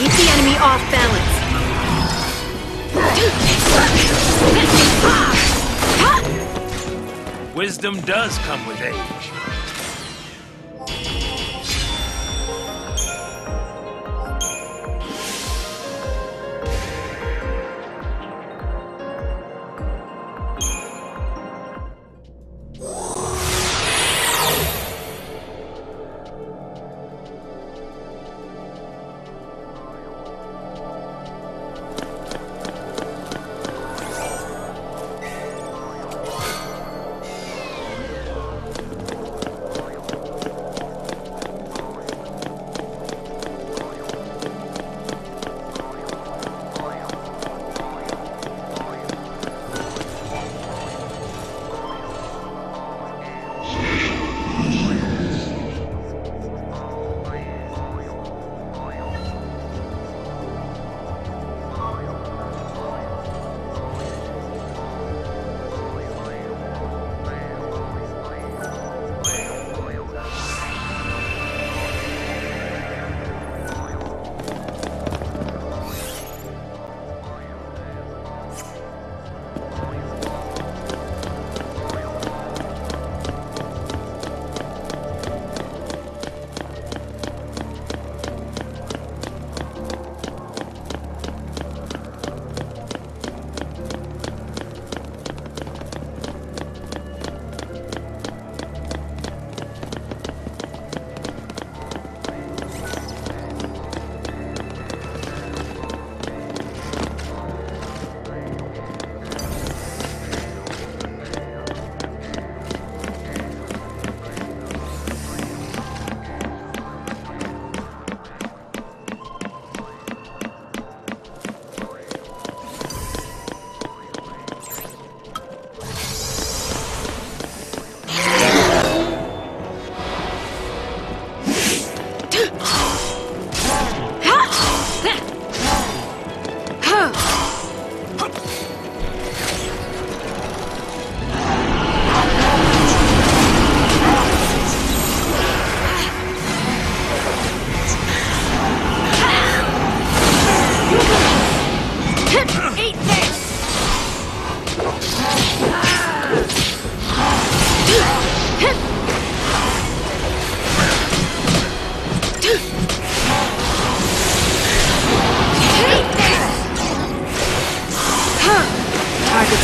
Keep the enemy off balance. Wisdom does come with age.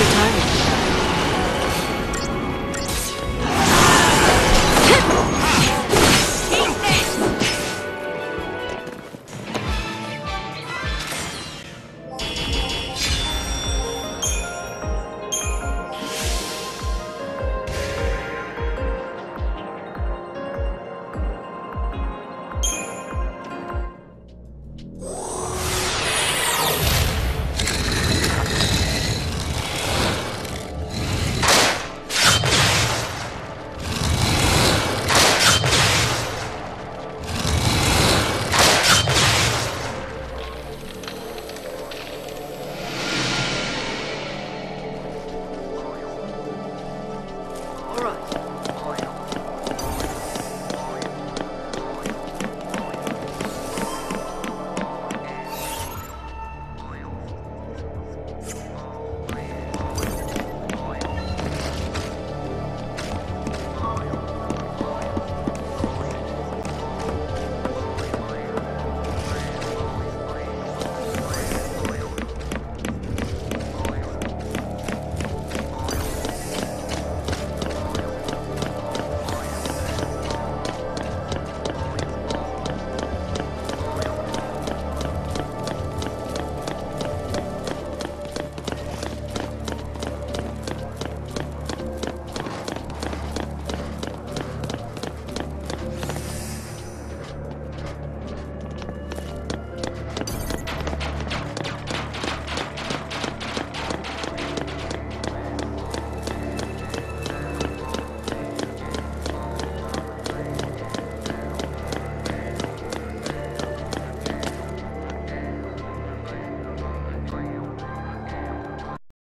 retirement.